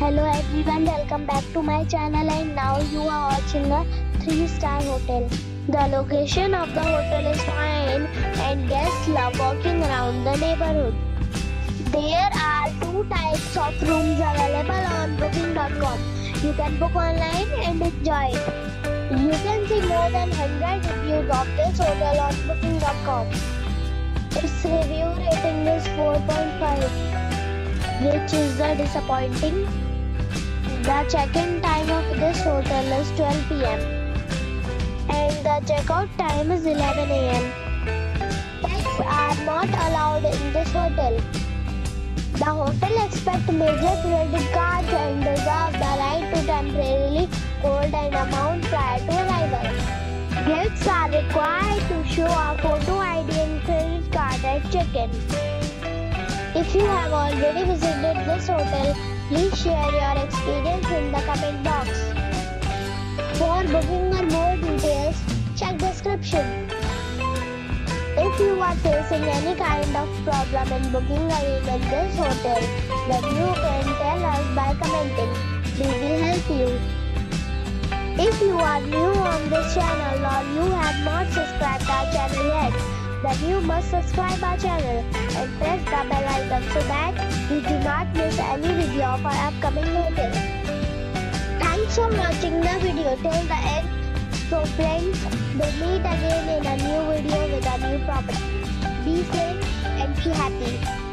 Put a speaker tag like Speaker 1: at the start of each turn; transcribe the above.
Speaker 1: Hello everyone, welcome back to my channel and now you are watching a 3-star hotel. The location of the hotel is fine and guests love walking around the neighborhood. There are two types of rooms available on booking.com. You can book online and enjoy it. You can see more than 100 reviews of this hotel on booking.com. Its review rating is 4.5 which is the disappointing. The check-in time of this hotel is 12 pm and the checkout time is 11 am. Pets are not allowed in this hotel. The hotel expects major credit cards and reserves the right to temporarily hold an amount prior to arrival. Guests are required to show a photo ID and credit card at check-in. If you have already visited this hotel, please share your experience in the comment box. For booking or more details, check description. If you are facing any kind of problem in booking room in this hotel, then you can tell us by commenting. We will help you. If you are new on this channel or you have then you must subscribe our channel and press the bell icon so that you do not miss any video of our upcoming hotel. Thanks for watching the video till the end. So friends, we'll meet again in a new video with a new property. Be safe and be happy.